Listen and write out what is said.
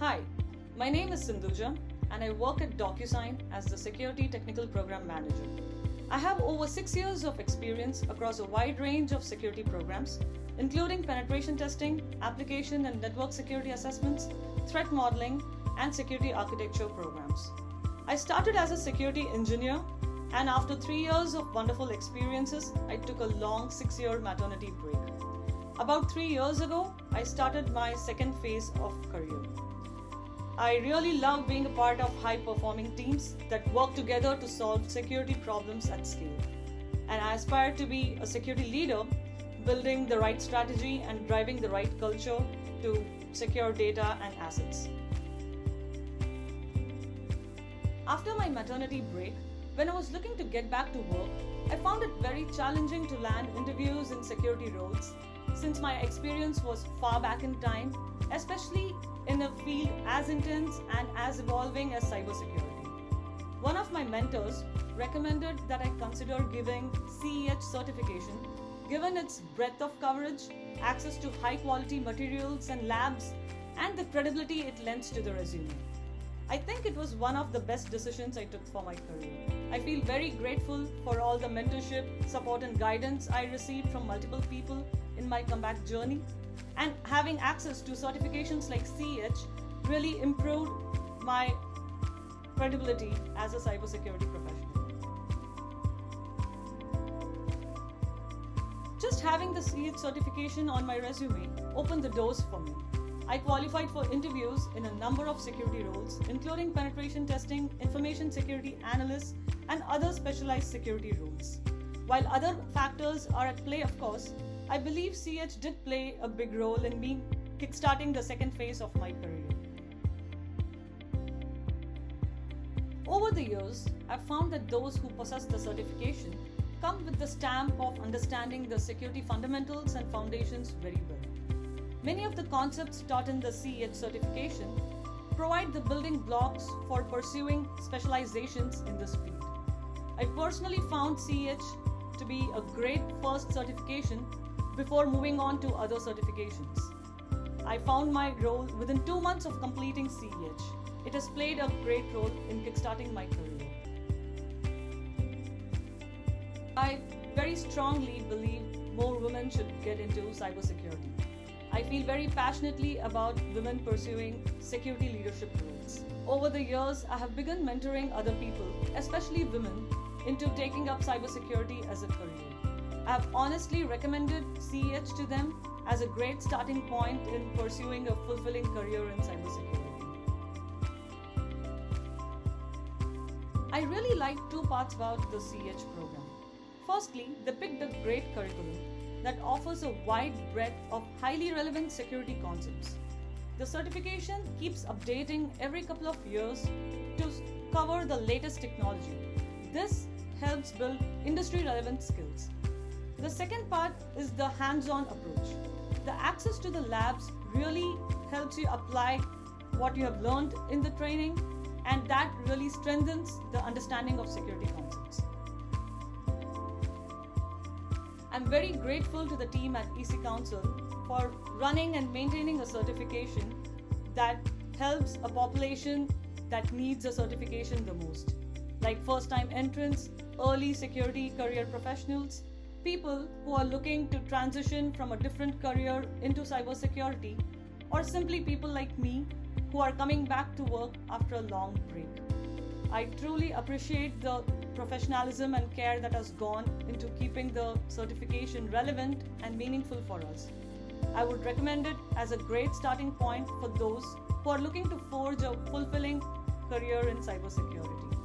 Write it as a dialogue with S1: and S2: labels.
S1: Hi, my name is Sindhuja and I work at DocuSign as the Security Technical Program Manager. I have over six years of experience across a wide range of security programs, including penetration testing, application and network security assessments, threat modeling, and security architecture programs. I started as a security engineer, and after three years of wonderful experiences, I took a long six year maternity break. About three years ago, I started my second phase of career. I really love being a part of high performing teams that work together to solve security problems at scale. And I aspire to be a security leader, building the right strategy and driving the right culture to secure data and assets. After my maternity break, when I was looking to get back to work, I found it very challenging to land interviews in security roles since my experience was far back in time, especially in a field as intense and as evolving as cybersecurity. One of my mentors recommended that I consider giving CEH certification given its breadth of coverage, access to high quality materials and labs, and the credibility it lends to the resume. I think it was one of the best decisions I took for my career. I feel very grateful for all the mentorship, support, and guidance I received from multiple people in my comeback journey. And having access to certifications like CEH really improved my credibility as a cybersecurity professional. Just having the CEH certification on my resume opened the doors for me. I qualified for interviews in a number of security roles, including penetration testing, information security analyst, and other specialized security roles. While other factors are at play, of course, I believe CEH did play a big role in me kickstarting the second phase of my career. Over the years, I've found that those who possess the certification come with the stamp of understanding the security fundamentals and foundations very well. Many of the concepts taught in the CEH certification provide the building blocks for pursuing specializations in this field. I personally found CEH to be a great first certification before moving on to other certifications. I found my role within two months of completing CEH. It has played a great role in kickstarting my career. I very strongly believe more women should get into cybersecurity. I feel very passionately about women pursuing security leadership roles. Over the years, I have begun mentoring other people, especially women, into taking up cybersecurity as a career. I have honestly recommended CEH to them as a great starting point in pursuing a fulfilling career in cybersecurity. I really like two parts about the CEH program. Firstly, they picked a great curriculum that offers a wide breadth of highly relevant security concepts. The certification keeps updating every couple of years to cover the latest technology. This helps build industry relevant skills. The second part is the hands on approach. The access to the labs really helps you apply what you have learned in the training, and that really strengthens the understanding of security concepts. I'm very grateful to the team at EC Council for running and maintaining a certification that helps a population that needs a certification the most, like first time entrants, early security career professionals, people who are looking to transition from a different career into cybersecurity, or simply people like me who are coming back to work after a long break. I truly appreciate the professionalism and care that has gone into keeping the certification relevant and meaningful for us. I would recommend it as a great starting point for those who are looking to forge a fulfilling career in cybersecurity.